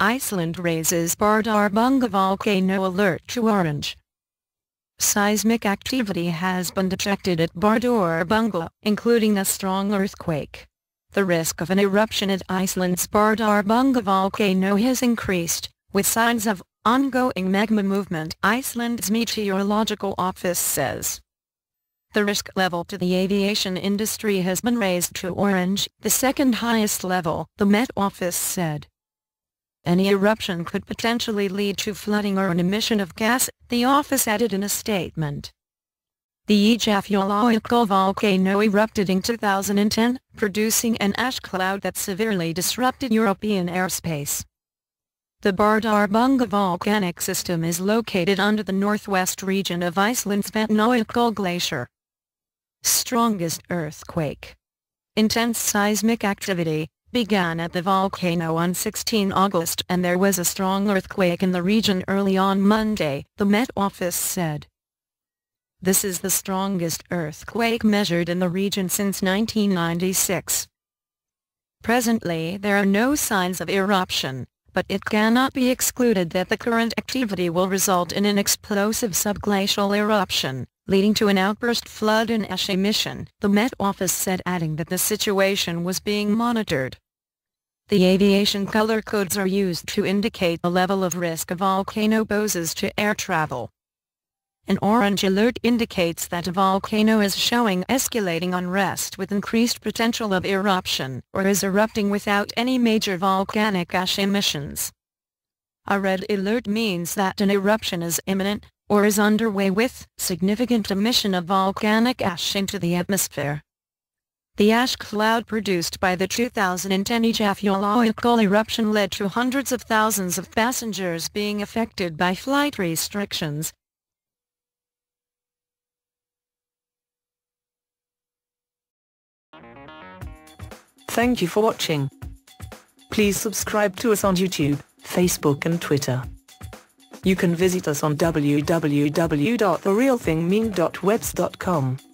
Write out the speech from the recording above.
Iceland raises Bardarbunga volcano alert to orange. Seismic activity has been detected at Bardarbunga, including a strong earthquake. The risk of an eruption at Iceland's Bardarbunga volcano has increased, with signs of ongoing magma movement, Iceland's meteorological office says. The risk level to the aviation industry has been raised to orange, the second highest level, the Met Office said. Any eruption could potentially lead to flooding or an emission of gas, the office added in a statement. The Eyjafjallajökull volcano erupted in 2010, producing an ash cloud that severely disrupted European airspace. The Bardarbunga volcanic system is located under the northwest region of Iceland's Vatnajökull Glacier strongest earthquake. Intense seismic activity began at the volcano on 16 August and there was a strong earthquake in the region early on Monday, the Met Office said. This is the strongest earthquake measured in the region since 1996. Presently there are no signs of eruption, but it cannot be excluded that the current activity will result in an explosive subglacial eruption leading to an outburst flood and ash emission, the Met Office said adding that the situation was being monitored. The aviation color codes are used to indicate the level of risk a volcano poses to air travel. An orange alert indicates that a volcano is showing escalating unrest with increased potential of eruption or is erupting without any major volcanic ash emissions. A red alert means that an eruption is imminent, or is underway with significant emission of volcanic ash into the atmosphere. The ash cloud produced by the 2010 Eyjafjallajökull eruption led to hundreds of thousands of passengers being affected by flight restrictions. Thank you for watching. Please subscribe to us on YouTube, Facebook and Twitter. You can visit us on www.therealthingmeme.webs.com.